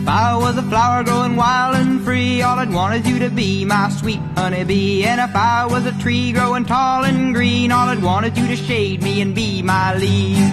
If I was a flower growing wild and free, all I'd want is you to be my sweet honeybee. And if I was a tree growing tall and green, all I'd want is you to shade me and be my leaf.